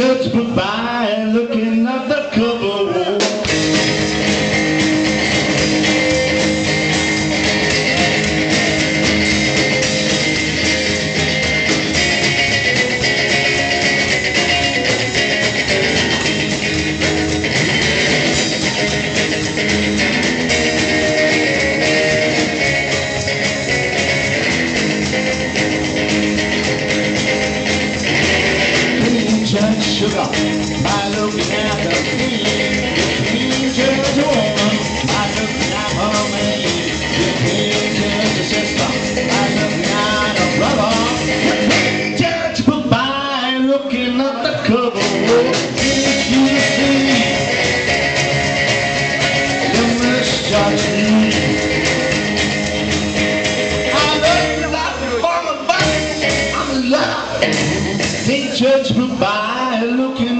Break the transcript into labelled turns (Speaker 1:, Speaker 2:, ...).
Speaker 1: church went by and looking sugar. My looking at judge by looking